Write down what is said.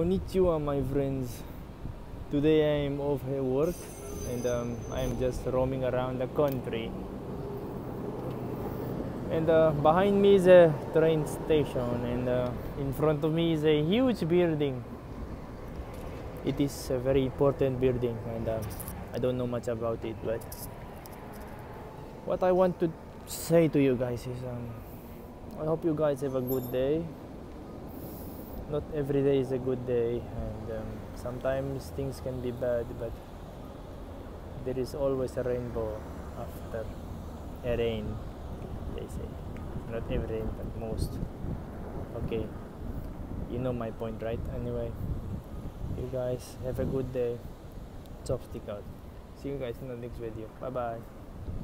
Konnichiwa, my friends. Today I'm off at work and um, I'm just roaming around the country. And uh, behind me is a train station, and uh, in front of me is a huge building. It is a very important building, and uh, I don't know much about it, but what I want to say to you guys is um, I hope you guys have a good day not every day is a good day and um, sometimes things can be bad but there is always a rainbow after a rain they say. Not every rain but most. Okay. You know my point right? Anyway you guys have a good day. Chopstick out. See you guys in the next video. Bye bye